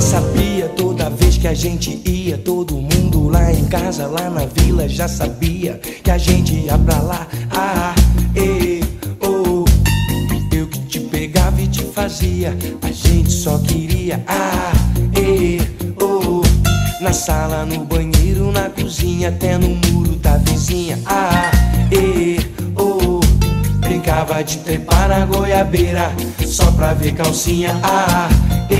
Você sabia toda vez que a gente ia, todo mundo lá em casa, lá na vila já sabia que a gente ia pra lá. Ah, ah e, oh, eu que te pegava e te fazia, a gente só queria. Ah, ah e, oh, na sala, no banheiro, na cozinha, até no muro da vizinha. Ah, ah e, oh, brincava de trepar na goiabeira, só pra ver calcinha. Ah, e,